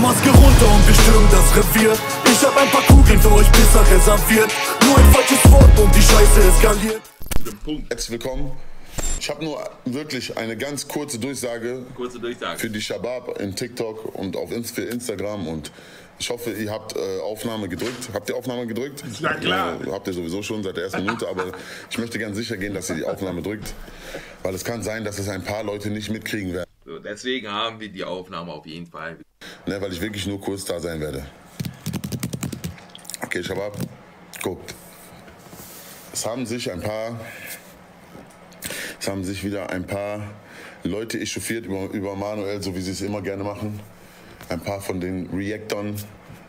Maske runter und wir stürmen das Revier. Ich hab ein paar Kugeln für euch Pisser reserviert. Nur ein falsches Wort und die Scheiße eskaliert. Herzlich willkommen. Ich habe nur wirklich eine ganz kurze Durchsage Kurze Durchsage. für die Shabab in TikTok und auf Inst für Instagram und ich hoffe, ihr habt äh, Aufnahme gedrückt. Habt ihr Aufnahme gedrückt? Ja, klar. Äh, habt ihr sowieso schon seit der ersten Minute, aber ich möchte ganz sicher gehen, dass ihr die Aufnahme drückt, weil es kann sein, dass es ein paar Leute nicht mitkriegen werden, So, deswegen haben wir die Aufnahme auf jeden Fall. ne, weil ich wirklich nur kurz da sein werde. Okay, Shabab, guckt. Es haben sich ein paar, es haben sich wieder ein paar Leute echauffiert über, über Manuel, so wie sie es immer gerne machen. Ein paar von den Reactern,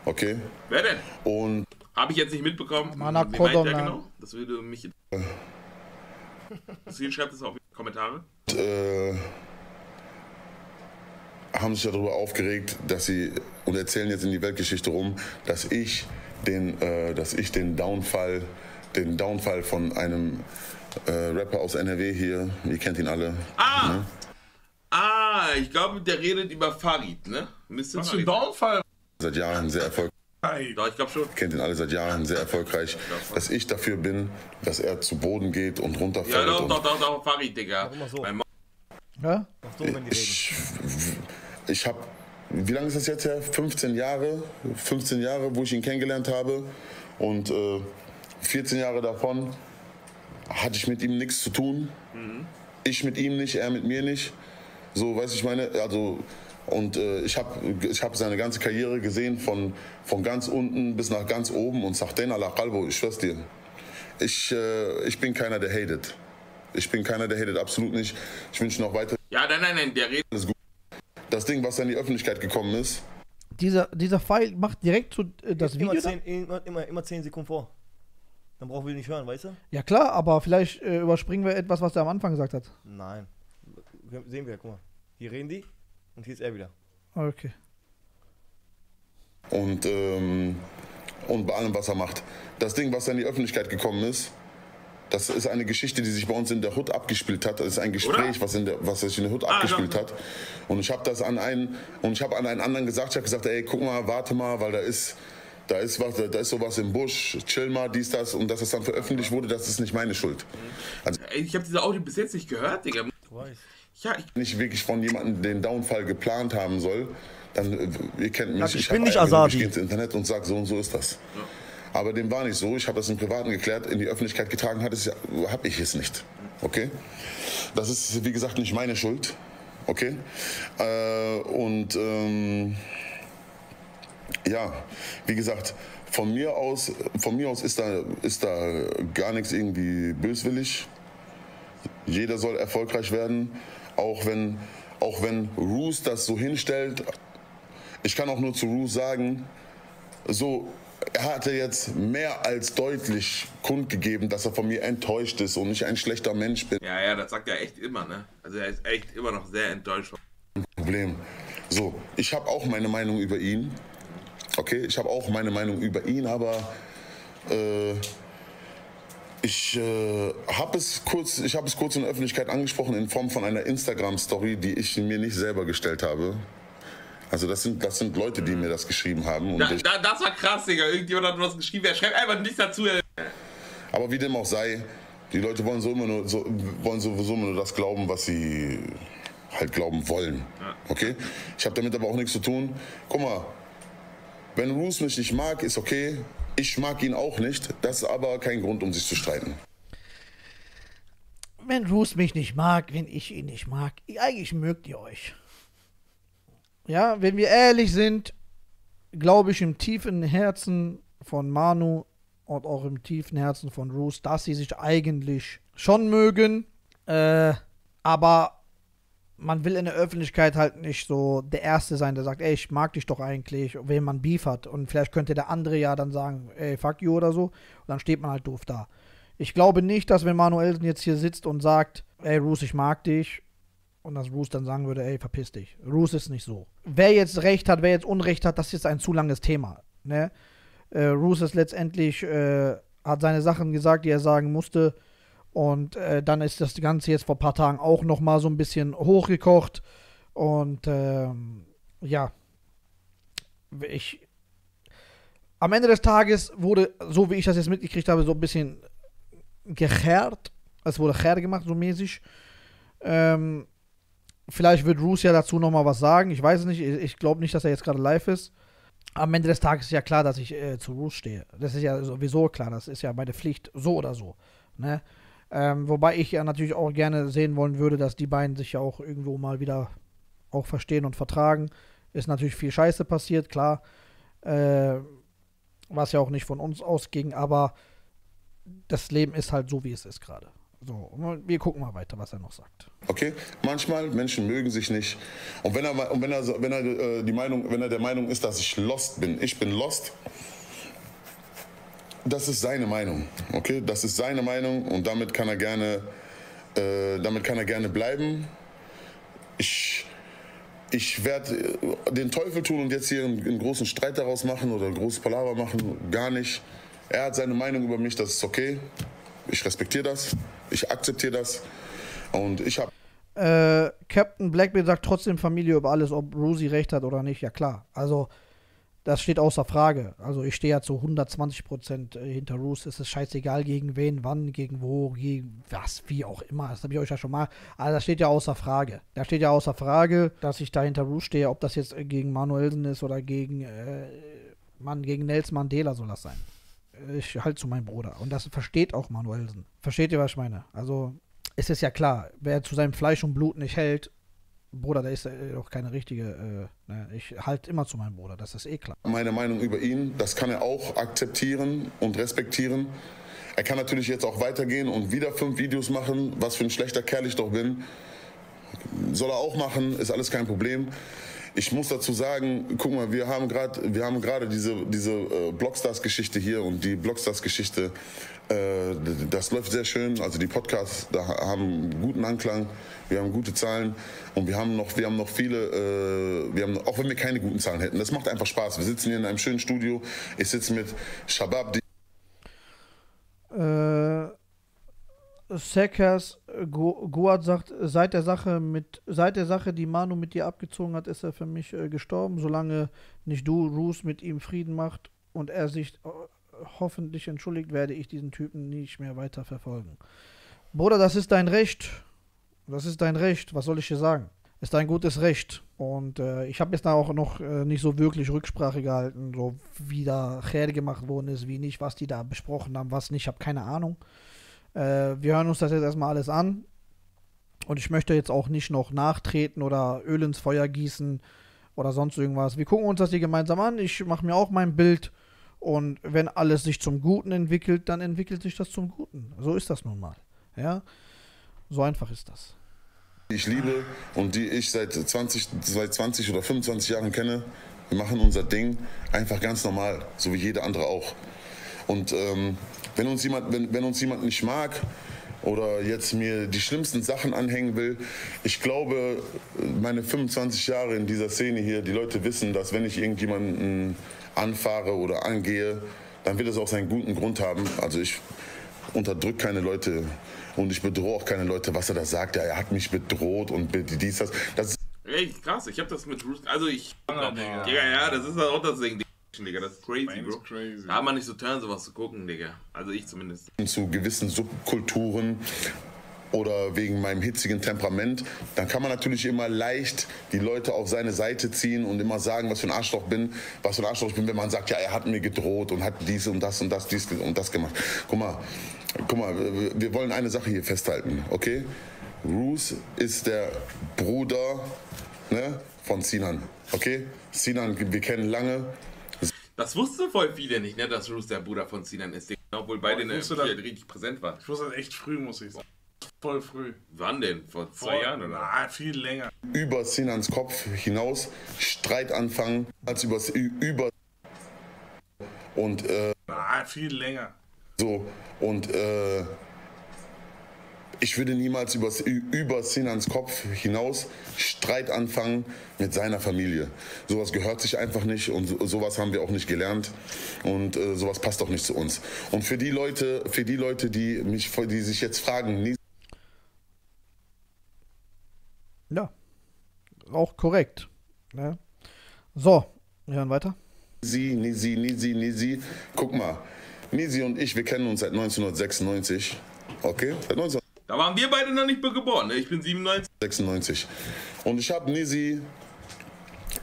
okay? Wer denn? Und Habe ich jetzt nicht mitbekommen. Mana Wie meint der Kodona. genau? Das würde mich. Deswegen schreibt es auch in die Kommentare. äh, haben sich darüber aufgeregt, dass sie und erzählen jetzt in die Weltgeschichte rum, dass ich den, äh, dass ich den Downfall, den Downfall von einem äh, Rapper aus NRW hier, ihr kennt ihn alle. Ah! Ne? Ah, ich glaube, der redet über Farid, ne? Mr. Was für ein. Downfall. Seit Jahren sehr erfolgreich. Doch, ich glaube schon. Kennt ihn alle seit Jahren sehr erfolgreich, dass ich dafür bin, dass er zu Boden geht und runterfällt. Ja, doch, doch, doch, doch, Farid, Digga. immer so. Mein Ja? So, wenn die reden. Ich, habe, wie lange ist das jetzt her? 15 Jahre, 15 Jahre, wo ich ihn kennengelernt habe. Und äh, 14 Jahre davon hatte ich mit ihm nichts zu tun. Ich mit ihm nicht, er mit mir nicht. So, weiß ich meine, also und äh, ich habe ich hab seine ganze Karriere gesehen von, von ganz unten bis nach ganz oben und sagt den Allah Qalbo, ich schwör's dir. Ich, äh, ich bin keiner, der hatet. Ich bin keiner, der hatet, absolut nicht. Ich wünsche noch weiter Ja, nein, nein, nein, der redet. alles gut. Das Ding, was dann in die Öffentlichkeit gekommen ist, Dieser, dieser Pfeil macht direkt zu, äh, das immer, Video. da? zehn, immer, immer, immer zehn Sekunden vor. Dann brauchen wir nicht hören, weißt du? Ja klar, aber vielleicht äh, überspringen wir etwas, was er am Anfang gesagt hat. Nein. Wir- Sehen wir, guck mal. Hier reden die und hier ist er wieder. Okay. und, ähm, und bei allem, was er macht. Das Ding, was dann in die Öffentlichkeit gekommen ist, das ist eine Geschichte, die sich bei uns in der Hood abgespielt hat. Das ist ein Gespräch, was, in der, was sich in der Hood Ah, abgespielt ja. hat. Und ich habe das an einen und ich habe an einen anderen gesagt. Ich habe gesagt, ey, guck mal, warte mal, weil da ist da ist was, da ist sowas im Busch. Chill mal, dies das und dass es dann veröffentlicht wurde, das ist nicht meine Schuld. Also Ich habe diese Audio bis jetzt nicht gehört, Digga. Du weißt. Ja, ich, wenn ich wirklich von jemandem den Downfall geplant haben soll, dann, äh, ihr kennt mich, ich hab bin nicht Asadi. Ich gehe ins Internet und sage, so und so ist das. Aber dem war nicht so. Ich habe das im Privaten geklärt, in die Öffentlichkeit getragen hat habe ich es nicht. Okay? Das ist, wie gesagt, nicht meine Schuld. Okay? Äh, und ähm, ja, wie gesagt, von mir aus, von mir aus ist da, ist da gar nichts irgendwie böswillig. Jeder soll erfolgreich werden, auch wenn, auch wenn Roos das so hinstellt. Ich kann auch nur zu Roos sagen, so, er hatte jetzt mehr als deutlich kundgegeben, dass er von mir enttäuscht ist und ich ein schlechter Mensch bin. ja, ja, das sagt er echt immer, ne? Also er ist echt immer noch sehr enttäuscht. Problem. So, ich habe auch meine Meinung über ihn. Okay, ich habe auch meine Meinung über ihn, aber äh, ich äh, habe es kurz, ich habe es kurz in der Öffentlichkeit angesprochen in Form von einer Instagram-Story, die ich mir nicht selber gestellt habe. Also das sind, das sind Leute, die mir das geschrieben haben. Und Da, da, das war krass, Digga. Irgendjemand hat was geschrieben. Er schreibt einfach nichts dazu. aber wie dem auch sei, die Leute wollen, so immer nur, so, wollen sowieso immer nur das glauben, was sie halt glauben wollen. Okay? Ich habe damit aber auch nichts zu tun. Guck mal, wenn Roos mich nicht mag, ist okay. Ich mag ihn auch nicht. Das ist aber kein Grund, um sich zu streiten. Wenn Roos mich nicht mag, wenn ich ihn nicht mag, eigentlich mögt ihr euch. Ja, wenn wir ehrlich sind, glaube ich im tiefen Herzen von Manu und auch im tiefen Herzen von Roos, dass sie sich eigentlich schon mögen. Äh, aber man will in der Öffentlichkeit halt nicht so der Erste sein, der sagt, ey, ich mag dich doch eigentlich, wenn man Beef hat. Und vielleicht könnte der andere ja dann sagen, ey, fuck you oder so. Und dann steht man halt doof da. Ich glaube nicht, dass wenn Manuelsen jetzt hier sitzt und sagt, ey, Roos, ich mag dich, und dass Roos dann sagen würde, ey, verpiss dich. Roos ist nicht so. Wer jetzt Recht hat, wer jetzt Unrecht hat, das ist ein zu langes Thema. Ne? Äh, Roos ist letztendlich, äh, hat seine Sachen gesagt, die er sagen musste. Und äh, dann ist das Ganze jetzt vor ein paar Tagen auch noch mal so ein bisschen hochgekocht. Und ähm, ja, ich. Am Ende des Tages wurde, so wie ich das jetzt mitgekriegt habe, so ein bisschen gechert. Es wurde cher gemacht, so mäßig. Ähm, vielleicht wird Roos ja dazu nochmal was sagen. Ich weiß es nicht. Ich, glaube nicht, dass er jetzt gerade live ist. Am Ende des Tages ist ja klar, dass ich äh, zu Roos stehe. Das ist ja sowieso klar. Das ist ja meine Pflicht, so oder so. Ne? Ähm, wobei ich ja natürlich auch gerne sehen wollen würde, dass die beiden sich ja auch irgendwo mal wieder auch verstehen und vertragen. Ist natürlich viel Scheiße passiert, klar. Äh, was ja auch nicht von uns ausging, aber das Leben ist halt so, wie es ist gerade. So, wir gucken mal weiter, was er noch sagt. Okay, manchmal Menschen mögen sich nicht und wenn er und wenn er wenn er äh, die Meinung wenn er der Meinung ist, dass ich lost bin, ich bin lost. Das ist seine Meinung, okay? Das ist seine Meinung und damit kann er gerne äh, damit kann er gerne bleiben. Ich ich werde äh, den Teufel tun und jetzt hier einen, einen, großen Streit daraus machen oder ein großes Palaver machen. Gar nicht. Er hat seine Meinung über mich, das ist okay. Ich respektiere das. Ich akzeptiere das. Und ich habe. Äh, Captain Blackbeard sagt trotzdem Familie über alles, ob Rosie recht hat oder nicht. Ja, klar. Also, das steht außer Frage. Also ich stehe ja zu 120 Prozent äh, hinter Roos. Es ist scheißegal, gegen wen, wann, gegen wo, gegen was, wie auch immer. Das habe ich euch ja schon mal. Also das steht ja außer Frage. Da steht ja außer Frage, dass ich da hinter Roos stehe, ob das jetzt gegen Manuelsen ist oder gegen, äh, Mann, gegen Nelson Mandela soll das sein. Ich halte zu meinem Bruder. Und das versteht auch Manuelsen. Versteht ihr, was ich meine? Also es ist ja klar, wer zu seinem Fleisch und Blut nicht hält, Bruder, der ist doch keine richtige. Äh, ne? Ich halte immer zu meinem Bruder, das ist eh klar. Meine Meinung über ihn, das kann er auch akzeptieren und respektieren. Er kann natürlich jetzt auch weitergehen und wieder fünf Videos machen, was für ein schlechter Kerl ich doch bin. Soll er auch machen, ist alles kein Problem. Ich muss dazu sagen, guck mal, wir haben gerade, wir haben gerade diese diese äh, Blockstars-Geschichte hier und die Blockstars-Geschichte, äh, das läuft sehr schön. Also die Podcasts, da haben guten Anklang, wir haben gute Zahlen und wir haben noch, wir haben noch viele, äh, wir haben, auch wenn wir keine guten Zahlen hätten, das macht einfach Spaß. Wir sitzen hier in einem schönen Studio. Ich sitze mit Shabab. Äh, Seckers Goat sagt, seit der Sache mit, seit der Sache, die Manu mit dir abgezogen hat, ist er für mich äh, gestorben. Solange nicht du, Roos, mit ihm Frieden macht und er sich äh, hoffentlich entschuldigt, werde ich diesen Typen nicht mehr weiter verfolgen. Bruder, das ist dein Recht. Das ist dein Recht. Was soll ich dir sagen? Ist dein gutes Recht. Und äh, ich habe jetzt auch noch äh, nicht so wirklich Rücksprache gehalten, so wie da Herde gemacht worden ist, wie nicht, was die da besprochen haben, was nicht. Ich habe keine Ahnung. Äh, wir hören uns das jetzt erstmal alles an. Und ich möchte jetzt auch nicht noch nachtreten oder Öl ins Feuer gießen oder sonst irgendwas. Wir gucken uns das hier gemeinsam an. Ich mache mir auch mein Bild. Und wenn alles sich zum Guten entwickelt, dann entwickelt sich das zum Guten. So ist das nun mal. Ja, so einfach ist das. Ich liebe und die ich seit 20, seit 20 oder 25 Jahren kenne. Wir machen unser Ding einfach ganz normal, so wie jeder andere auch. Und ähm, wenn uns jemand, wenn, wenn uns jemand nicht mag oder jetzt mir die schlimmsten Sachen anhängen will, ich glaube, meine 25 Jahre in dieser Szene hier, die Leute wissen, dass wenn ich irgendjemanden anfahre oder angehe, dann wird es auch seinen guten Grund haben. Also ich unterdrücke keine Leute und ich bedrohe auch keine Leute, was er da sagt. Ja, er hat mich bedroht und dies, das. das ist Ey, krass, ich habe das mit Bruce. Also ich. Ja, Digga, ja, das ist auch das Ding. Digga, das ist crazy, Bro. Crazy. Da hat man nicht so Turn, sowas zu gucken, Digga. Also ich zumindest. Zu gewissen Subkulturen oder wegen meinem hitzigen Temperament, dann kann man natürlich immer leicht die Leute auf seine Seite ziehen und immer sagen, was für ein Arschloch bin, was für ein Arschloch ich bin, wenn man sagt, ja, er hat mir gedroht und hat dies und das und das, dies und das gemacht. Guck mal, guck mal, wir wollen eine Sache hier festhalten, okay? Roos ist der Bruder ne, von Sinan, okay? Sinan, wir kennen lange. Das wussten voll viele nicht, ne, dass Roos der Bruder von Sinan ist, obwohl beide in der richtig präsent waren. Ich wusste das echt früh, muss ich sagen. Voll früh. Wann denn? Vor zwei Vor, Jahren oder? Na, viel länger. Über Sinans Kopf hinaus Streit anfangen als über über und äh, Na, viel länger. So und äh, ich würde niemals über, über Sinans Kopf hinaus Streit anfangen mit seiner Familie. Sowas gehört sich einfach nicht und sowas haben wir auch nicht gelernt und äh, sowas passt auch nicht zu uns. Und für die Leute, für die Leute, die mich, die sich jetzt fragen, ja, auch korrekt. Ne? So, Wir hören weiter. Sie, Nisi, Nisi, Nisi. Guck mal, Nisi und ich, wir kennen uns seit 1996. Okay? Seit 1996. Da waren wir beide noch nicht geboren. Ne? Ich bin 97. 96. Und ich habe Nisi,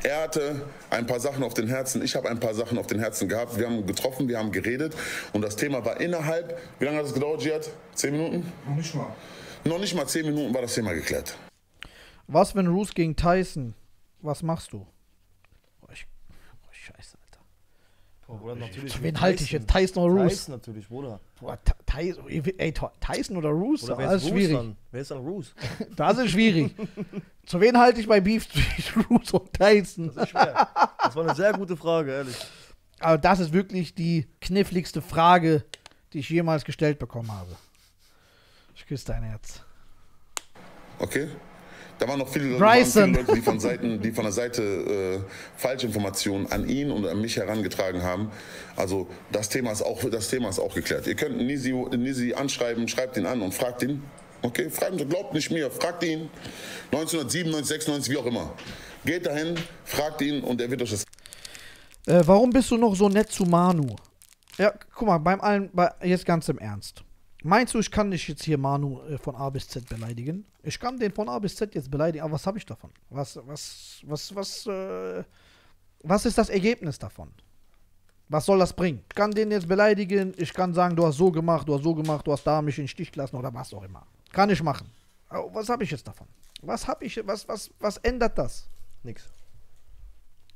er hatte ein paar Sachen auf den Herzen, ich habe ein paar Sachen auf den Herzen gehabt. Wir haben getroffen, wir haben geredet und das Thema war innerhalb, wie lange hat es gedauert, Jihad? Zehn Minuten? Noch nicht mal. Noch nicht mal zehn Minuten war das Thema geklärt. Was, wenn Roos gegen Tyson? Was machst du? Boah, ich, boah, scheiße. Boah, Bruder, natürlich. Zu wen halte ich jetzt? Tyson oder Roos? Tyson natürlich, Bruder. Boah, Ty- Tyson, ey, Ty- Tyson oder Roos? Oder wer Das ist schwierig. dann? Wer ist dann Roos? Das ist schwierig. Zu wen halte ich bei Beef zwischen Roos und Tyson? Das ist schwer. Das war eine sehr gute Frage, ehrlich. Aber das ist wirklich die kniffligste Frage, die ich jemals gestellt bekommen habe. Ich küsse dein Herz. Okay? Da waren noch viele, Bryson. Leute, die von, Seiten, die von der Seite äh, Falschinformationen an ihn und an mich herangetragen haben. Also das Thema ist auch, das Thema ist auch geklärt. Ihr könnt Nisi, Nisi anschreiben, schreibt ihn an und fragt ihn. Okay, fragt ihn, glaubt nicht mir, fragt ihn. 1997, 96, wie auch immer. Geht dahin, fragt ihn und er wird euch das Äh, warum bist du noch so nett zu Manu? Ja, guck mal, beim allen, bei, jetzt ganz im Ernst. Meinst du, ich kann dich jetzt hier Manu äh, von A bis Z beleidigen? Ich kann den von A bis Z jetzt beleidigen, aber was habe ich davon? Was, was, was, was, äh, was ist das Ergebnis davon? Was soll das bringen? Ich kann den jetzt beleidigen, ich kann sagen, du hast so gemacht, du hast so gemacht, du hast da mich in den Stich gelassen oder was auch immer. Kann ich machen. Aber was habe ich jetzt davon? Was habe ich, was, was, was ändert das? Nix.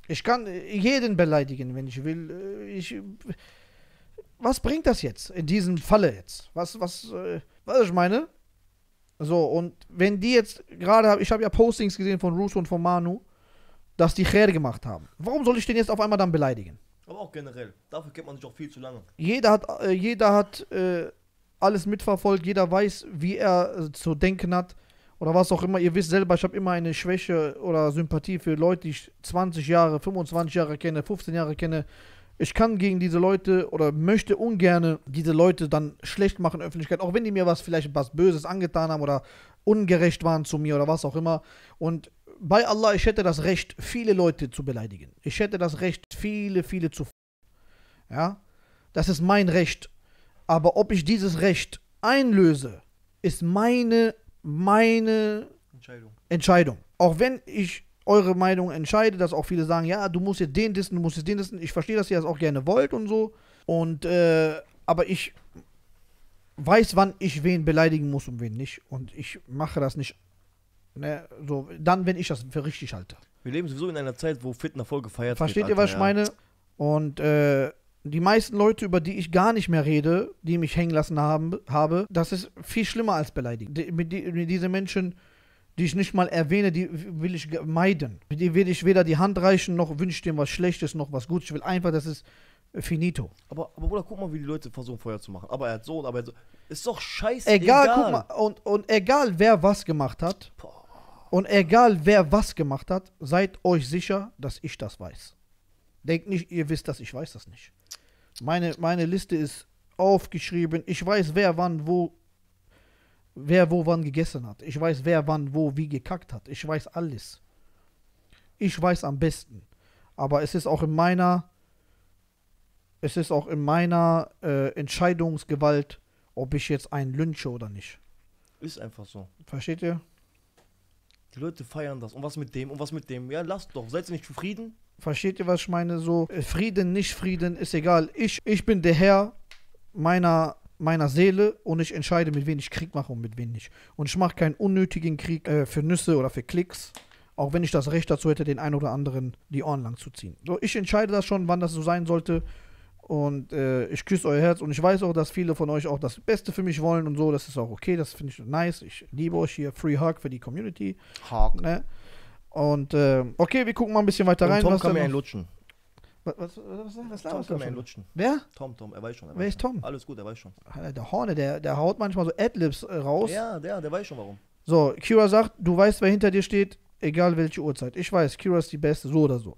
Ich kann jeden beleidigen, wenn ich will. Äh, Ich, was bringt das jetzt in diesem Falle jetzt? Was, was, äh, was ich meine? So, und wenn die jetzt gerade, ich habe ja Postings gesehen von Russo und von Manu, dass die Kher gemacht haben. Warum soll ich den jetzt auf einmal dann beleidigen? Aber auch generell. Dafür kennt man sich auch viel zu lange. Jeder hat, äh, jeder hat äh, alles mitverfolgt, jeder weiß, wie er äh, zu denken hat oder was auch immer. Ihr wisst selber, ich habe immer eine Schwäche oder Sympathie für Leute, die ich 20 Jahre, 25 Jahre kenne, 15 Jahre kenne. Ich kann gegen diese Leute oder möchte ungern diese Leute dann schlecht machen in der Öffentlichkeit, auch wenn die mir was vielleicht was Böses angetan haben oder ungerecht waren zu mir oder was auch immer. Und bei Allah, ich hätte das Recht, viele Leute zu beleidigen. Ich hätte das Recht, viele, viele zu ja, das ist mein Recht. Aber ob ich dieses Recht einlöse, ist meine, meine Entscheidung. Entscheidung. Auch wenn ich eure Meinung entscheide, dass auch viele sagen, ja, du musst jetzt den dissen, du musst jetzt den dissen. Ich verstehe, dass ihr das auch gerne wollt und so. Und, äh, aber ich weiß, wann ich wen beleidigen muss und wen nicht. Und ich mache das nicht, ne, so, dann, wenn ich das für richtig halte. Wir leben sowieso in einer Zeit, wo Fitner voll gefeiert Versteht wird. ihr, was ich Alter, meine? Und äh, die meisten Leute, über die ich gar nicht mehr rede, die mich hängen lassen haben, habe, das ist viel schlimmer als beleidigen. Die, mit die, mit diese Menschen, die ich nicht mal erwähne, die will ich meiden. Die will ich weder die Hand reichen, noch wünsche dem was Schlechtes, noch was Gutes. Ich will einfach, das ist finito. Aber, aber Bruder, guck mal, wie die Leute versuchen, Feuer zu machen. Aber er hat so, aber er hat so. Ist doch scheiße. Egal, guck mal, und, und egal wer was gemacht hat, und egal wer was gemacht hat, seid euch sicher, dass ich das weiß. Denkt nicht, ihr wisst das, ich weiß das nicht. Meine, meine Liste ist aufgeschrieben. Ich weiß, wer wann wo, wer wo wann gegessen hat. Ich weiß, wer wann wo wie gekackt hat. Ich weiß alles. Ich weiß am besten. Aber es ist auch in meiner, es ist auch in meiner äh, Entscheidungsgewalt, ob ich jetzt einen lynche oder nicht. Ist einfach so. Versteht ihr? Die Leute feiern das. Und was mit dem? Und was mit dem? Ja, lasst doch. Seid ihr nicht zufrieden? Versteht ihr, was ich meine? So, äh, Frieden, nicht Frieden, ist egal. Ich, ich bin der Herr meiner, meiner Seele und ich entscheide, mit wem ich Krieg mache und mit wem nicht. Und ich mache keinen unnötigen Krieg äh, für Nüsse oder für Klicks. Auch wenn ich das Recht dazu hätte, den einen oder anderen die Ohren lang zu ziehen. So, ich entscheide das schon, wann das so sein sollte. Und äh, ich küsse euer Herz. Und ich weiß auch, dass viele von euch auch das Beste für mich wollen und so. Das ist auch okay. Das finde ich nice. Ich liebe euch hier. Free Hug für die Community. Haken. Ne? Und äh, okay, wir gucken mal ein bisschen weiter Und rein. Tom was kann mir einen lutschen. Was, was, was, was Tom kann einen schon? lutschen. Wer? Tom, Tom, er weiß schon. Er Wer weiß ist schon. Tom? Alles gut, er weiß schon. Alter, Der Horne, der, der haut manchmal so Adlibs äh, raus. Ja, der, der weiß schon warum. So, Kira sagt, du weißt, wer hinter dir steht, egal welche Uhrzeit. Ich weiß, Kira ist die Beste, so oder so.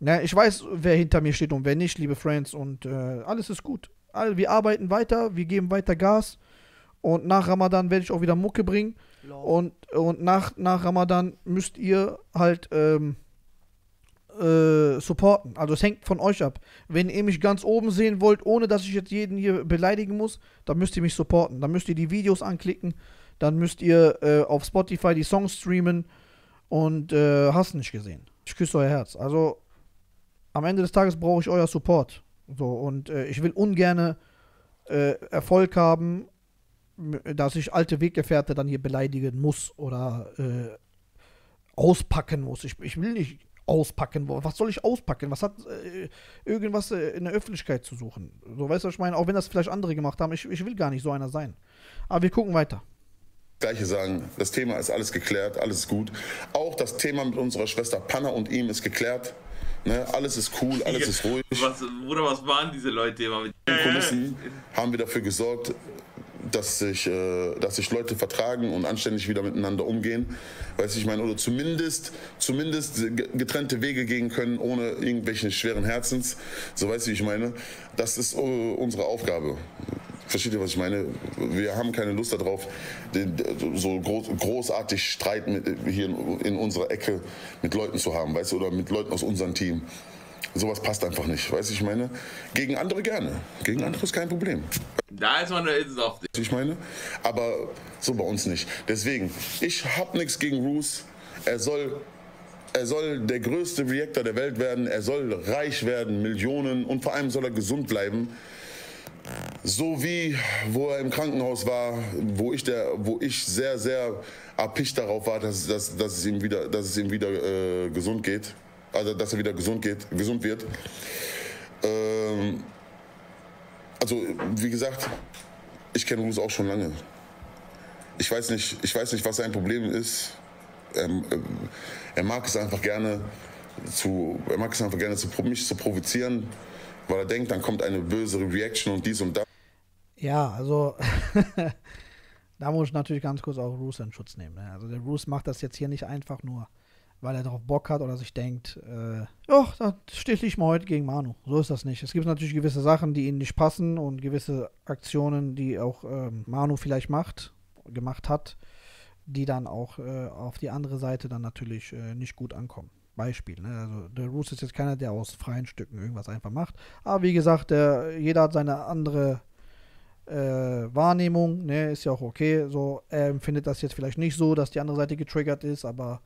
Ja, ich weiß, wer hinter mir steht und wer nicht, liebe Friends. Und äh, alles ist gut. All, wir arbeiten weiter, wir geben weiter Gas. Und nach Ramadan werde ich auch wieder Mucke bringen. Und, und nach, nach Ramadan müsst ihr halt ähm, äh, supporten. Also es hängt von euch ab. Wenn ihr mich ganz oben sehen wollt, ohne dass ich jetzt jeden hier beleidigen muss, dann müsst ihr mich supporten. Dann müsst ihr die Videos anklicken, dann müsst ihr äh, auf Spotify die Songs streamen und äh, hast nicht gesehen. Ich küsse euer Herz. Also am Ende des Tages brauche ich euer Support. So, und äh, ich will ungerne äh, Erfolg haben, dass ich alte Weggefährte dann hier beleidigen muss oder äh, auspacken muss. Ich, ich will nicht auspacken. Was soll ich auspacken? Was hat äh, irgendwas äh, in der Öffentlichkeit zu suchen? So, weißt du, was ich meine? Auch wenn das vielleicht andere gemacht haben, ich, ich will gar nicht so einer sein. Aber wir gucken weiter. Gleiche sagen, das Thema ist alles geklärt, alles ist gut. Auch das Thema mit unserer Schwester Panna und ihm ist geklärt. Ne, alles ist cool, alles ist ruhig. Was, Bruder, was waren diese Leute immer mit. den Kulissen haben wir dafür gesorgt, dass sich, äh, dass sich Leute vertragen und anständig wieder miteinander umgehen. Weiß ich meine, oder zumindest, zumindest ge- getrennte Wege gehen können, ohne irgendwelche schweren Herzens. So weißt du, ich meine. Das ist äh, unsere Aufgabe. Versteht ihr, was ich meine? Wir haben keine Lust darauf, so groß, großartig Streit mit, hier in, in unserer Ecke mit Leuten zu haben, weißt du, oder mit Leuten aus unserem Team. Sowas passt einfach nicht, weißt du, ich meine? Gegen andere gerne. Gegen andere ist kein Problem. Da ist man ist es auf du, ich meine? Aber so bei uns nicht. Deswegen, ich hab nichts gegen Roos. Er soll, er soll der größte Reactor der Welt werden. Er soll reich werden, Millionen und vor allem soll er gesund bleiben. So wie, wo er im Krankenhaus war, wo ich, der, wo ich sehr, sehr erpicht darauf war, dass, dass, dass es ihm wieder, dass es ihm wieder äh, gesund geht. Also, dass er wieder gesund geht, gesund wird. Ähm, also, wie gesagt, ich kenne Roos auch schon lange. Ich weiß nicht, ich weiß nicht, was sein Problem ist. Er, äh, er mag es einfach gerne zu, er mag es einfach gerne zu, mich zu provozieren, weil er denkt, dann kommt eine böse Reaction und dies und das. Ja, also da muss ich natürlich ganz kurz auch Roos in Schutz nehmen. Ne? Also der Roos macht das jetzt hier nicht einfach nur, weil er darauf Bock hat oder sich denkt, äh, da stich ich mal heute gegen Manu. So ist das nicht. Es gibt natürlich gewisse Sachen, die ihm nicht passen und gewisse Aktionen, die auch ähm, Manu vielleicht macht, gemacht hat, die dann auch äh, auf die andere Seite dann natürlich äh, nicht gut ankommen. Beispiel. Ne? Also der Roos ist jetzt keiner, der aus freien Stücken irgendwas einfach macht. Aber wie gesagt, der, jeder hat seine andere äh, Wahrnehmung, ne, ist ja auch okay. So, er empfindet das jetzt vielleicht nicht so, dass die andere Seite getriggert ist, aber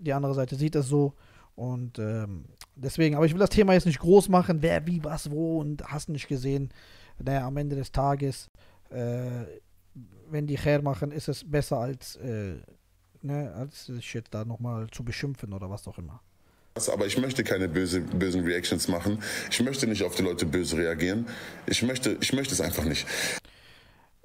die andere Seite sieht es so. Und ähm, deswegen, aber ich will das Thema jetzt nicht groß machen, wer, wie, was, wo und hast nicht gesehen. Naja, am Ende des Tages, äh, wenn die Khair machen, ist es besser als, äh, ne, als sich jetzt da nochmal zu beschimpfen oder was auch immer. Aber ich möchte keine böse, bösen Reactions machen. Ich möchte nicht auf die Leute böse reagieren. Ich möchte, ich möchte es einfach nicht.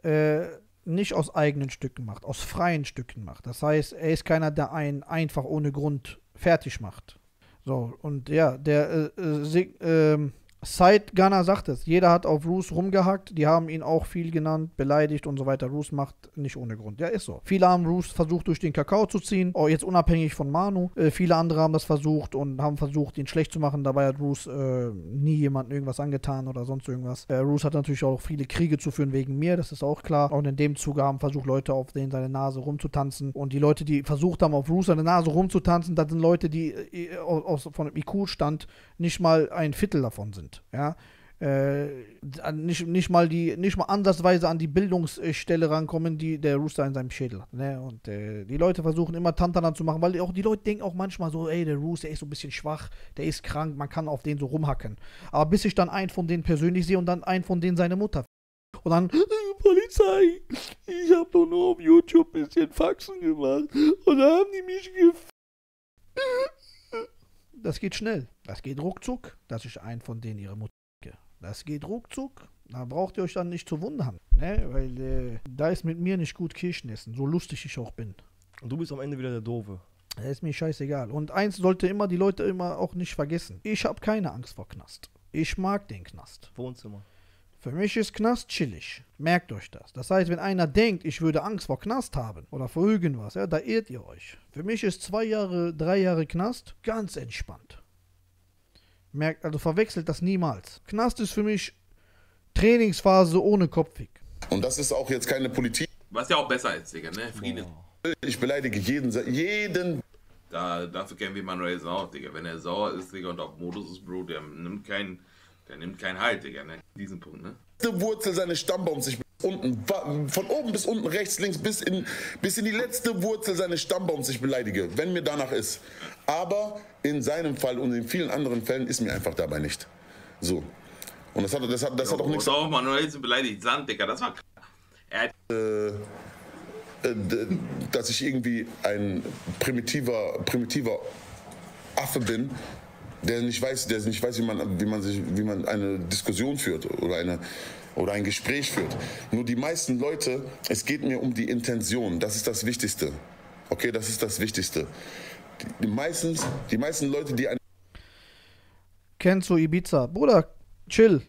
äh, nicht aus eigenen Stücken macht, aus freien Stücken macht. Das heißt, er ist keiner, der einen einfach ohne Grund fertig macht. So, und ja, der äh, äh, Side Gunner sagt es. Jeder hat auf Roos rumgehackt. Die haben ihn auch viel genannt, beleidigt und so weiter. Roos macht nicht ohne Grund. Ja, ist so. Viele haben Roos versucht, durch den Kakao zu ziehen. Oh, jetzt unabhängig von Manu. Äh, viele andere haben das versucht und haben versucht, ihn schlecht zu machen. Dabei hat Roos äh, nie jemandem irgendwas angetan oder sonst irgendwas. Äh, Roos hat natürlich auch viele Kriege zu führen wegen mir. Das ist auch klar. Und in dem Zuge haben versucht, Leute auf denen seine Nase rumzutanzen. Und die Leute, die versucht haben, auf Roos seine Nase rumzutanzen, das sind Leute, die äh, aus, von dem IQ-Stand nicht mal ein Viertel davon sind. Ja. Äh, nicht, nicht mal die, nicht mal ansatzweise an die Bildungsstelle rankommen, die der Rooster in seinem Schädel hat. Ne? Und äh, die Leute versuchen immer Tantanan zu machen, weil auch die Leute denken auch manchmal so, ey, der Rooster ist so ein bisschen schwach, der ist krank, man kann auf den so rumhacken. Aber bis ich dann einen von denen persönlich sehe und dann einen von denen seine Mutter. Und dann, "Äh, Polizei, ich habe doch nur auf YouTube ein bisschen Faxen gemacht. Und da haben die mich gef das geht schnell. Das geht ruckzuck, dass ich einen von denen ihre Mutter kicke. Das geht ruckzuck. Da braucht ihr euch dann nicht zu wundern. Ne? Weil äh, da ist mit mir nicht gut Kirschen essen, so lustig ich auch bin. Und du bist am Ende wieder der Doofe. Das ist mir scheißegal. Und eins sollte immer die Leute immer auch nicht vergessen. Ich habe keine Angst vor Knast. Ich mag den Knast. Wohnzimmer. Für mich ist Knast chillig. Merkt euch das. Das heißt, wenn einer denkt, ich würde Angst vor Knast haben oder vor irgendwas, ja, da irrt ihr euch. Für mich ist zwei Jahre, drei Jahre Knast ganz entspannt. Merkt, also verwechselt das niemals. Knast ist für mich Trainingsphase ohne Kopfweg. Und das ist auch jetzt keine Politik. Was ja auch besser ist, Digga, ne? Friede. Ich beleidige jeden, jeden Da, dafür kennen wir Manuel sauer, Digga. Wenn er sauer ist, Digga, und auf Modus ist, Bro, der nimmt keinen, der nimmt keinen Halt, Digga, ne? Diesen Punkt, ne? letzte Wurzel seines Stammbaums sich unten, von oben bis unten, rechts, links, bis in, bis in die letzte Wurzel seines Stammbaums sich beleidige, wenn mir danach ist. Aber in seinem Fall und in vielen anderen Fällen ist mir einfach dabei nicht. So. Und das hat, das hat, das hat auch nichts. auch Manuel zu beleidigt. Sand, Digga, das war. Er hat Äh, äh, dass ich irgendwie ein primitiver, primitiver Affe bin, der nicht weiß, der nicht weiß, wie man, wie man, sich, wie man eine Diskussion führt oder, eine, oder ein Gespräch führt. Nur die meisten Leute, es geht mir um die Intention. Das ist das Wichtigste. Okay, das ist das Wichtigste. Die, meistens, die meisten Leute, die eine Kennst du Ibiza? Bruder, chill.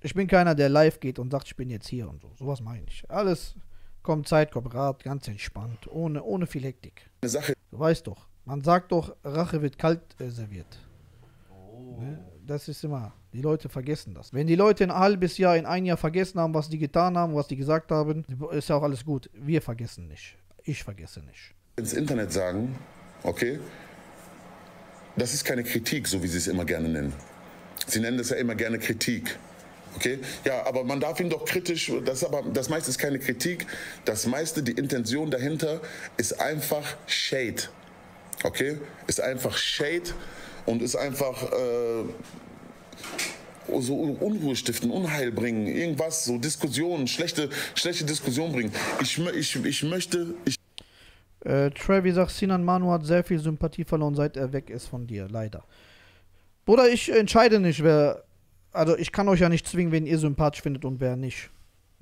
Ich bin keiner, der live geht und sagt, ich bin jetzt hier und so. Sowas meine ich. Alles kommt Zeit, kommt Rat, ganz entspannt, ohne, ohne viel Hektik. Sache Du weißt doch, man sagt doch, Rache wird kalt äh, serviert. Ne? Das ist immer, die Leute vergessen das. Wenn die Leute ein halbes Jahr, in ein Jahr vergessen haben, was die getan haben, was die gesagt haben, ist ja auch alles gut. Wir vergessen nicht. Ich vergesse nicht. ins Internet sagen, okay, das ist keine Kritik, so wie sie es immer gerne nennen. Sie nennen das ja immer gerne Kritik. Okay? Ja, aber man darf ihn doch kritisch, das, aber, das meiste ist keine Kritik, das meiste, die Intention dahinter ist einfach Shade. Okay? Ist einfach Shade und ist einfach äh, so Unruhe stiften, Unheil bringen, irgendwas, so Diskussionen, schlechte, schlechte Diskussionen bringen. Ich, ich, ich möchte, ich Äh, Trevi sagt, Sinan Manu hat sehr viel Sympathie verloren, seit er weg ist von dir, leider. Bruder, ich entscheide nicht, wer. Also, ich kann euch ja nicht zwingen, wen ihr sympathisch findet und wer nicht.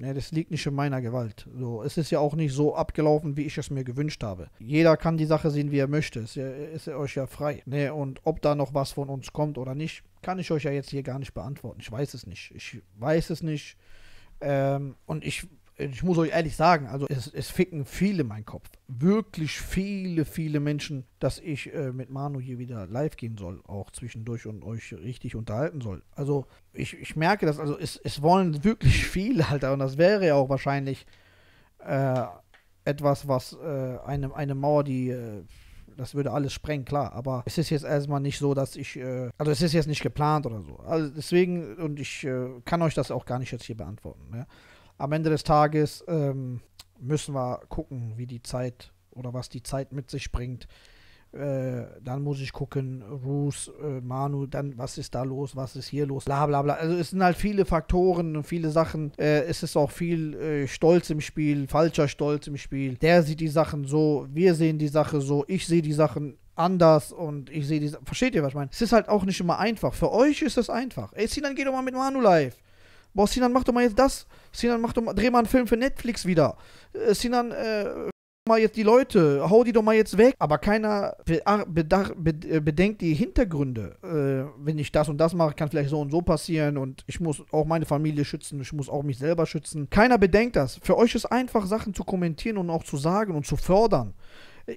Ne, das liegt nicht in meiner Gewalt. So, es ist ja auch nicht so abgelaufen, wie ich es mir gewünscht habe. Jeder kann die Sache sehen, wie er möchte. Es ist ja, ist euch ja frei. Ne, und ob da noch was von uns kommt oder nicht, kann ich euch ja jetzt hier gar nicht beantworten. Ich weiß es nicht. Ich weiß es nicht. Ähm, und ich, ich muss euch ehrlich sagen, also es, es ficken viele meinen Kopf. Wirklich viele, viele Menschen, dass ich äh, mit Manu hier wieder live gehen soll, auch zwischendurch und euch richtig unterhalten soll. Also ich, ich merke das, also es, es wollen wirklich viele, Alter, und das wäre ja auch wahrscheinlich äh, etwas, was äh, eine, eine Mauer, die äh, das würde alles sprengen, klar. Aber es ist jetzt erstmal nicht so, dass ich, äh, also es ist jetzt nicht geplant oder so. Also deswegen, und ich äh, kann euch das auch gar nicht jetzt hier beantworten. Ne? Am Ende des Tages ähm, müssen wir gucken, wie die Zeit oder was die Zeit mit sich bringt. Äh, dann muss ich gucken, Roos, äh, Manu, dann was ist da los, was ist hier los, bla bla bla. Also es sind halt viele Faktoren und viele Sachen. Äh, es ist auch viel äh, Stolz im Spiel, falscher Stolz im Spiel. Der sieht die Sachen so, wir sehen die Sache so, ich sehe die Sachen anders und ich sehe die Versteht ihr, was ich meine? Es ist halt auch nicht immer einfach. Für euch ist es einfach. Ey, Sinan, geh doch mal mit Manu live. Boah, Sinan, mach doch mal jetzt das. Sinan, mach doch mal, dreh mal einen Film für Netflix wieder. Äh, Sinan, äh, mal jetzt die Leute, hau die doch mal jetzt weg. Aber keiner bed- äh, bedenkt die Hintergründe. Äh, wenn ich das und das mache, kann vielleicht so und so passieren und ich muss auch meine Familie schützen, ich muss auch mich selber schützen. Keiner bedenkt das. Für euch ist einfach, Sachen zu kommentieren und auch zu sagen und zu fördern.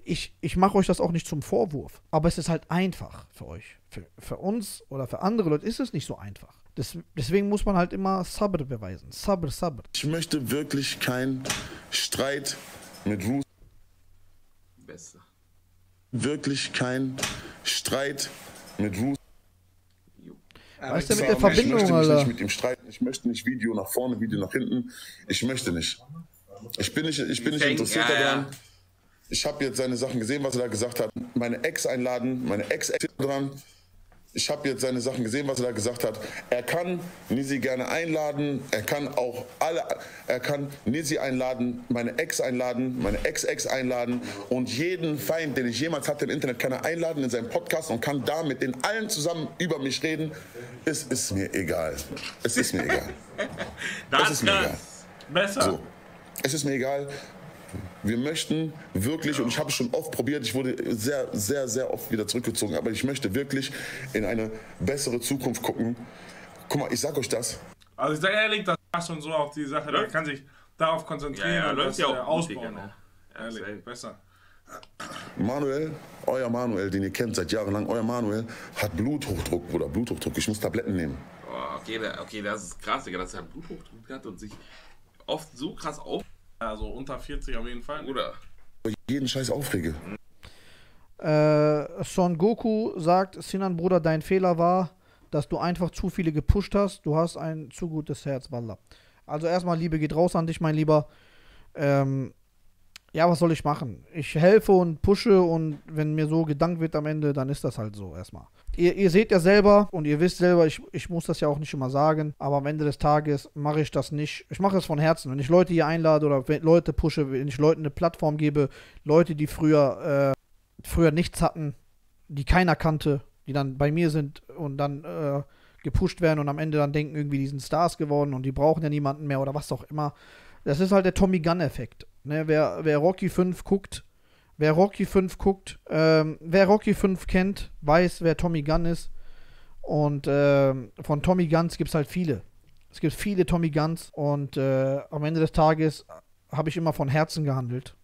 Ich, ich mache euch das auch nicht zum Vorwurf, aber es ist halt einfach für euch. Für, für uns oder für andere Leute ist es nicht so einfach. Des, deswegen muss man halt immer Sabr beweisen. Sabr, Sabr. Ich möchte wirklich keinen Streit mit Roos, Beste. wirklich keinen Streit mit Roos. Weißt du, mit Ich der Verbindung, möchte mich Alter. nicht mit ihm streiten. Ich möchte nicht Video nach vorne, Video nach hinten. Ich möchte nicht. Ich bin nicht, ich bin nicht interessiert ja, ja. daran. Ich habe jetzt seine Sachen gesehen, was er da gesagt hat. Meine Ex einladen, meine Ex dran. Ich habe jetzt seine Sachen gesehen, was er da gesagt hat. Er kann Nisi gerne einladen. Er kann auch alle, er kann Nisi einladen, meine Ex einladen, meine Ex-Ex einladen. Und jeden Feind, den ich jemals hatte im Internet, kann er einladen in seinen Podcast und kann da mit den allen zusammen über mich reden. Es ist mir egal. Es ist mir egal. Das Es ist mir egal. Besser. So. Es ist mir egal. Wir möchten wirklich, und ich habe es schon oft probiert, ich wurde sehr, sehr, sehr oft wieder zurückgezogen, aber ich möchte wirklich in eine bessere Zukunft gucken. Guck mal, ich sag euch das. Also ich sage ehrlich, das war schon so auf die Sache, der Läuft. kann sich darauf Ja, konzentrieren ja, und läuft das ja äh, auch ausbauen. Digga, noch. ne? Ja, Ehrlich, safe. besser. Manuel, euer Manuel, den ihr kennt seit Jahren lang, euer Manuel hat Bluthochdruck, Bruder, Bluthochdruck. Ich muss Tabletten nehmen. Oh, okay, okay, das ist krass, Digga, dass er Bluthochdruck hat und sich oft so krass auf. Also unter 40 auf jeden Fall. Oder? Jeden Scheiß aufrege. Äh, Son Goku sagt, Sinan Bruder, dein Fehler war, dass du einfach zu viele gepusht hast. Du hast ein zu gutes Herz, Wallah. Also erstmal Liebe geht raus an dich, mein Lieber. Ähm, ja, was soll ich machen? Ich helfe und pushe und wenn mir so gedankt wird am Ende, dann ist das halt so erstmal. Ihr, ihr seht ja selber und ihr wisst selber, ich, ich muss das ja auch nicht immer sagen, aber am Ende des Tages mache ich das nicht. Ich mache es von Herzen. Wenn ich Leute hier einlade oder Leute pushe, wenn ich Leuten eine Plattform gebe, Leute, die früher, äh, früher nichts hatten, die keiner kannte, die dann bei mir sind und dann äh, gepusht werden und am Ende dann denken, irgendwie, die sind Stars geworden und die brauchen ja niemanden mehr oder was auch immer. Das ist halt der Tommy Gunn-Effekt. Ne, wer, wer Rocky 5 guckt, wer Rocky 5 guckt, ähm, wer Rocky 5 kennt, weiß, wer Tommy Gunn ist. Und ähm, von Tommy Guns gibt es halt viele. Es gibt viele Tommy Guns und äh, am Ende des Tages habe ich immer von Herzen gehandelt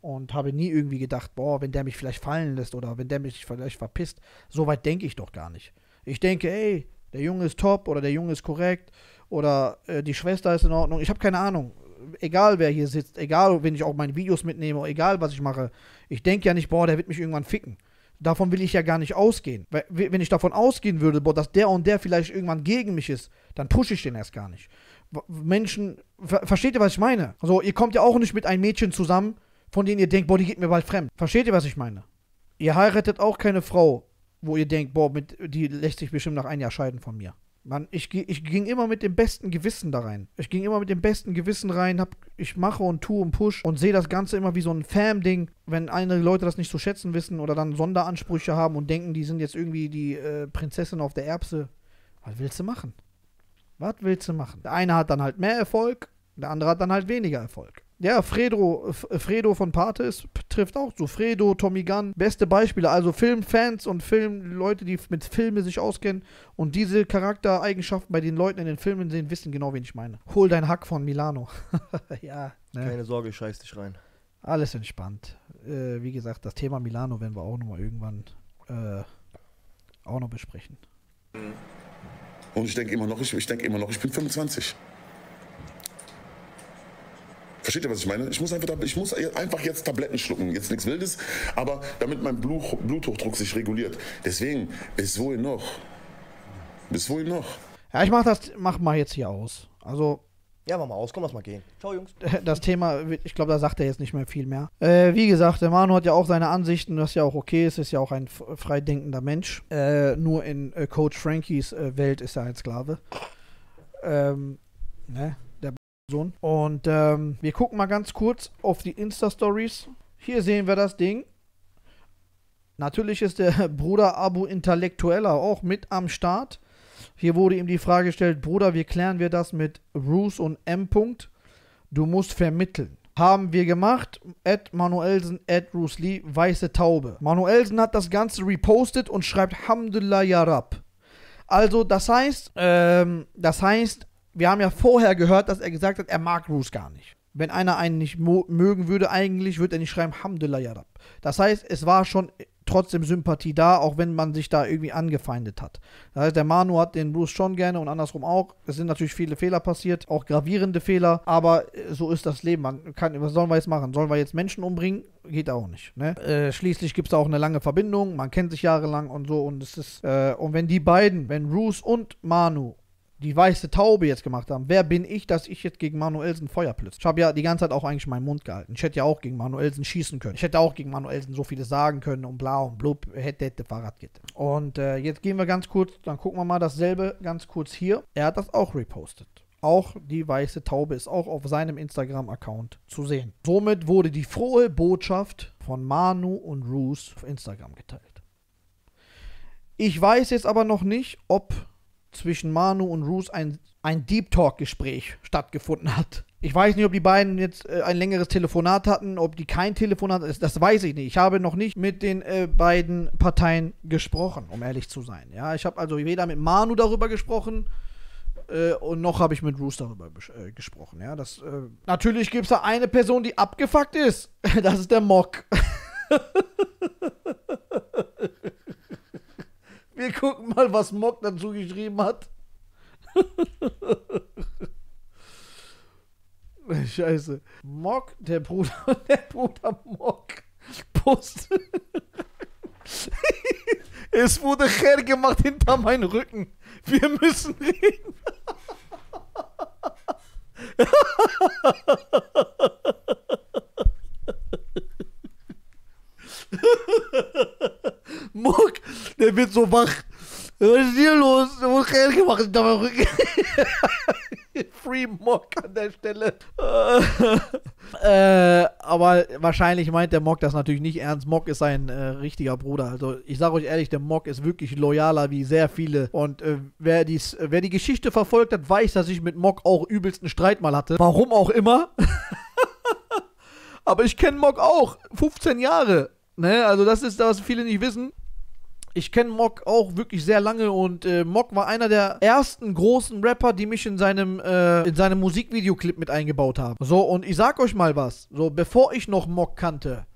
und habe nie irgendwie gedacht, boah, wenn der mich vielleicht fallen lässt oder wenn der mich vielleicht verpisst. So weit denke ich doch gar nicht. Ich denke, ey, der Junge ist top oder der Junge ist korrekt oder äh, die Schwester ist in Ordnung. Ich habe keine Ahnung egal wer hier sitzt, egal wenn ich auch meine Videos mitnehme, egal was ich mache, ich denke ja nicht, boah, der wird mich irgendwann ficken. Davon will ich ja gar nicht ausgehen. Weil, wenn ich davon ausgehen würde, boah, dass der und der vielleicht irgendwann gegen mich ist, dann pushe ich den erst gar nicht. Menschen, ver versteht ihr, was ich meine? Also, ihr kommt ja auch nicht mit einem Mädchen zusammen, von denen ihr denkt, boah, die geht mir bald fremd. Versteht ihr, was ich meine? Ihr heiratet auch keine Frau, wo ihr denkt, boah, mit, die lässt sich bestimmt nach einem Jahr scheiden von mir. Mann, ich, ich ging immer mit dem besten Gewissen da rein. Ich ging immer mit dem besten Gewissen rein, hab, ich mache und tue und push und sehe das Ganze immer wie so ein Fam-Ding. Wenn andere Leute das nicht zu schätzen wissen oder dann Sonderansprüche haben und denken, die sind jetzt irgendwie die äh, Prinzessin auf der Erbse. Was willst du machen? Was willst du machen? Der eine hat dann halt mehr Erfolg, der andere hat dann halt weniger Erfolg. Ja, Fredo, Fredo von Pate ist, trifft auch so. Fredo, Tommy Gunn, beste Beispiele. Also Filmfans und Filmleute, die mit Filmen sich auskennen und diese Charaktereigenschaften bei den Leuten in den Filmen sehen, wissen genau, wen ich meine. Hol dein Hack von Milano. ja. Ne? Keine Sorge, scheiß dich rein. Alles entspannt. Äh, wie gesagt, das Thema Milano werden wir auch nochmal irgendwann äh, auch noch besprechen. Und ich denke immer noch, ich, ich denke immer noch, ich bin 25. Versteht ihr, was ich meine? Ich muss einfach, ich muss einfach jetzt Tabletten schlucken. Jetzt nichts Wildes, aber damit mein Blut, Bluthochdruck sich reguliert. Deswegen, bis wohin noch? Bis wohin noch? Ja, ich mach das, mach mal jetzt hier aus. Also. Ja, mach mal aus, komm, lass mal gehen. Ciao, Jungs. Das Thema, ich glaube, da sagt er jetzt nicht mehr viel mehr. Äh, wie gesagt, der Manu hat ja auch seine Ansichten, was ja auch okay ist, ist ja auch ein freidenkender Mensch. Äh, nur in äh, Coach Frankies äh, Welt ist er ein Sklave. Ähm, ne? Sohn. Und ähm, wir gucken mal ganz kurz auf die Insta-Stories. Hier sehen wir das Ding. Natürlich ist der Bruder Abu Intellektueller auch mit am Start. Hier wurde ihm die Frage gestellt, Bruder, wie klären wir das mit Bruce und M. -Punkt? Du musst vermitteln. Haben wir gemacht. Ed Manuelsen, Ed Bruce Lee, weiße Taube. Manuelsen hat das Ganze repostet und schreibt Hamdullah Yarab. Also, das heißt, ähm, das heißt, wir haben ja vorher gehört, dass er gesagt hat, er mag Bruce gar nicht. Wenn einer einen nicht mögen würde, eigentlich würde er nicht schreiben, Hamdullah Yarab. Das heißt, es war schon trotzdem Sympathie da, auch wenn man sich da irgendwie angefeindet hat. Das heißt, der Manu hat den Bruce schon gerne und andersrum auch. Es sind natürlich viele Fehler passiert, auch gravierende Fehler, aber äh, so ist das Leben. Man kann, was sollen wir jetzt machen? Sollen wir jetzt Menschen umbringen? Geht auch nicht. Ne? Äh, schließlich gibt es auch eine lange Verbindung, man kennt sich jahrelang und so und es ist, äh, und wenn die beiden, wenn Bruce und Manu die weiße Taube jetzt gemacht haben, wer bin ich, dass ich jetzt gegen Manuelsen Feuer plütze? Ich habe ja die ganze Zeit auch eigentlich meinen Mund gehalten. Ich hätte ja auch gegen Manuelsen schießen können. Ich hätte auch gegen Manuelsen so vieles sagen können und bla und blub, hätte, hätte, Fahrradkette. Und äh, jetzt gehen wir ganz kurz, dann gucken wir mal dasselbe ganz kurz hier. Er hat das auch repostet. Auch die weiße Taube ist auch auf seinem Instagram-Account zu sehen. Somit wurde die frohe Botschaft von Manu und Roos auf Instagram geteilt. Ich weiß jetzt aber noch nicht, ob zwischen Manu und Roos ein, ein Deep Talk-Gespräch stattgefunden hat. Ich weiß nicht, ob die beiden jetzt äh, ein längeres Telefonat hatten, ob die kein Telefonat hatten, das weiß ich nicht. Ich habe noch nicht mit den äh, beiden Parteien gesprochen, um ehrlich zu sein. Ja, ich habe also weder mit Manu darüber gesprochen, äh, und noch habe ich mit Roos darüber äh, gesprochen. Ja, das, äh, natürlich gibt es da eine Person, die abgefuckt ist. Das ist der Mock. Wir gucken mal, was Mock dazu geschrieben hat. Scheiße. Mock, der Bruder, der Bruder Mock, postet, es wurde Cher gemacht hinter meinem Rücken. Wir müssen reden. Muck, der wird so wach. Was ist hier los? Da wurde Cher gemacht meinem Rücken. Free Mock an der Stelle. äh, aber wahrscheinlich meint der Mock das natürlich nicht ernst. Mock ist ein äh, richtiger Bruder. Also ich sage euch ehrlich, der Mock ist wirklich loyaler wie sehr viele. Und äh, wer, dies, wer die Geschichte verfolgt hat, weiß, dass ich mit Mock auch übelsten Streit mal hatte. Warum auch immer. aber ich kenne Mock auch. 15 Jahre. Ne? Also das ist das, was viele nicht wissen. Ich kenne Mock auch wirklich sehr lange und äh, Mock war einer der ersten großen Rapper, die mich in seinem, äh, in seinem Musikvideoclip mit eingebaut haben. So, und ich sag euch mal was. So, bevor ich noch Mock kannte,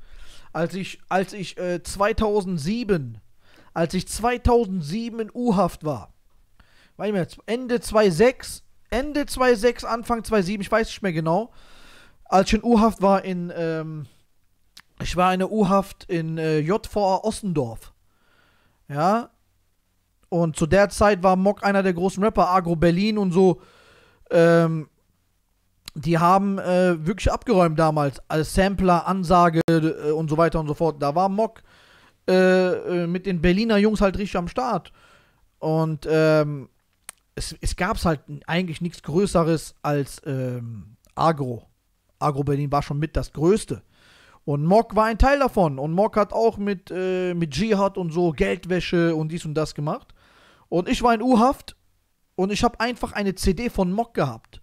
als ich, als ich äh, 2007, als ich 2007 in U-Haft war, warte mal, Ende 2006, Ende 2006, Anfang 2007, ich weiß nicht mehr genau, als ich in U-Haft war in, ähm, ich war in der U-Haft in äh, JVA Ossendorf. Ja. Und zu der Zeit war Mock einer der großen Rapper, Agro Berlin und so. Ähm, die haben äh, wirklich abgeräumt damals. Als Sampler, Ansage äh, und so weiter und so fort. Da war Mock äh, äh mit den Berliner Jungs halt richtig am Start. Und ähm, es, es gab halt eigentlich nichts Größeres als ähm, Agro. Agro Berlin war schon mit das Größte. Und Mock war ein Teil davon. Und Mock hat auch mit, äh, mit Jihad und so Geldwäsche und dies und das gemacht. Und ich war in U-Haft und ich habe einfach eine CD von Mock gehabt.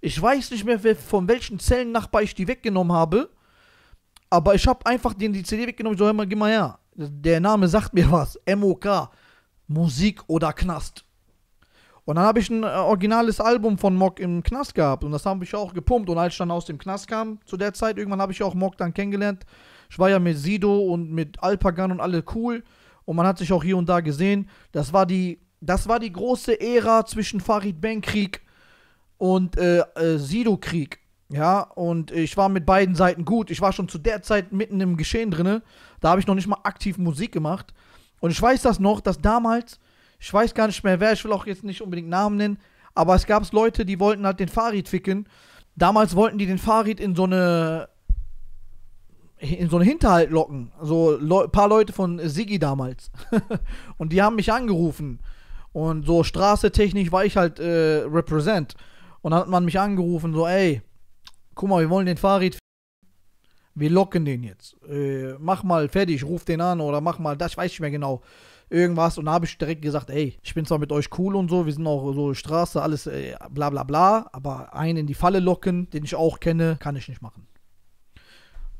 Ich weiß nicht mehr, von welchen Zellennachbar ich die weggenommen habe. Aber ich habe einfach den die CD weggenommen. Ich so, hör mal, geh mal her. Der Name sagt mir was. MOK. Musik oder Knast. Und dann habe ich ein äh, originales Album von Mock im Knast gehabt und das habe ich auch gepumpt. Und als ich dann aus dem Knast kam, zu der Zeit, irgendwann habe ich auch Mock dann kennengelernt. Ich war ja mit Sido und mit Alpagan und alle cool. Und man hat sich auch hier und da gesehen. Das war die, das war die große Ära zwischen Farid Bang Krieg und äh, äh, Sido Krieg. Ja, und ich war mit beiden Seiten gut. Ich war schon zu der Zeit mitten im Geschehen drinne. Da habe ich noch nicht mal aktiv Musik gemacht. Und ich weiß das noch, dass damals ich weiß gar nicht mehr wer, ich will auch jetzt nicht unbedingt Namen nennen, aber es gab Leute, die wollten halt den Farid ficken. Damals wollten die den Farid in so eine in so einen Hinterhalt locken. So ein paar Leute von Siggi damals. und die haben mich angerufen. Und so straßetechnisch war ich halt äh, represent. Und dann hat man mich angerufen, so, ey, guck mal, wir wollen den Farid. Wir locken den jetzt. Äh, mach mal fertig, ruf den an oder mach mal das, ich weiß nicht mehr genau irgendwas. Und da habe ich direkt gesagt, ey, ich bin zwar mit euch cool und so, wir sind auch so Straße, alles äh, bla bla bla, aber einen in die Falle locken, den ich auch kenne, kann ich nicht machen.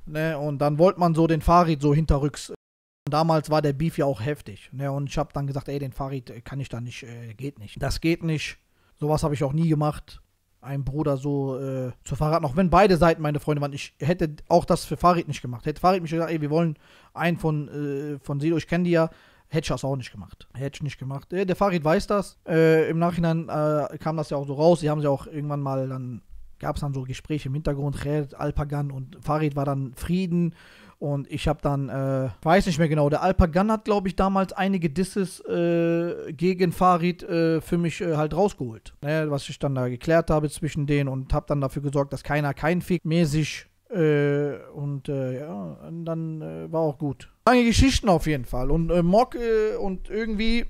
Ne, und dann wollte man so den Farid so hinterrücks. Und damals war der Beef ja auch heftig. Ne, und ich habe dann gesagt, ey, den Farid äh, kann ich da nicht, äh, geht nicht. Das geht nicht. Sowas habe ich auch nie gemacht ein Bruder so äh, zu verraten, auch wenn beide Seiten meine Freunde waren. Ich hätte auch das für Farid nicht gemacht. Hätte Farid mich gesagt, ey, wir wollen einen von, äh, von Sido, ich kenne die ja, Hätte ich das auch nicht gemacht. Hätte ich nicht gemacht. Der Farid weiß das. Äh, Im Nachhinein äh, kam das ja auch so raus. Sie haben ja auch irgendwann mal dann, gab es dann so Gespräche im Hintergrund. Red, Alpagan und Farid war dann Frieden. Und ich habe dann, äh, weiß nicht mehr genau, der Alpagan hat, glaube ich, damals einige Disses äh, gegen Farid äh, für mich äh, halt rausgeholt. Ne, was ich dann da geklärt habe zwischen denen und habe dann dafür gesorgt, dass keiner kein Fick mäßig äh, und äh, ja, dann äh, war auch gut. Lange Geschichten auf jeden Fall. Und äh, Mock äh, und irgendwie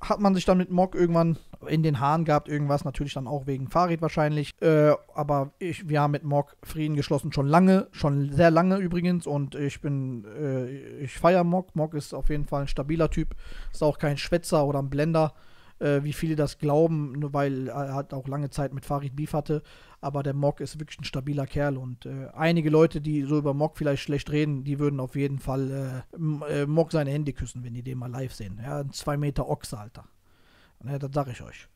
hat man sich dann mit Mock irgendwann in den Haaren gehabt, irgendwas natürlich dann auch wegen Farid wahrscheinlich. Äh, aber ich, wir haben mit Mock Frieden geschlossen, schon lange, schon sehr lange übrigens. Und ich bin, ich feiere Mock. Mock ist auf jeden Fall ein stabiler Typ. Ist auch kein Schwätzer oder ein Blender wie viele das glauben, nur weil er halt auch lange Zeit mit Farid Beef hatte aber der Mock ist wirklich ein stabiler Kerl und äh, einige Leute, die so über Mock vielleicht schlecht reden, die würden auf jeden Fall äh, äh Mock seine Hände küssen, wenn die den mal live sehen. Ja, ein 2 Meter Ochse, Alter. Ne, das sag ich euch.